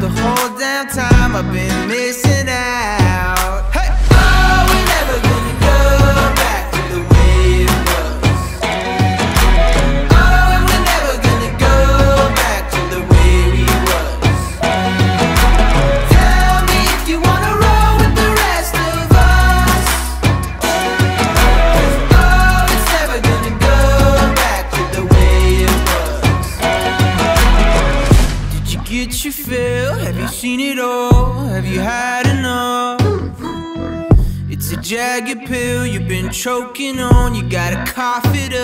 the whole damn time I've been missing. Seen it all? Have you had enough? It's a jagged pill you've been choking on. You gotta cough it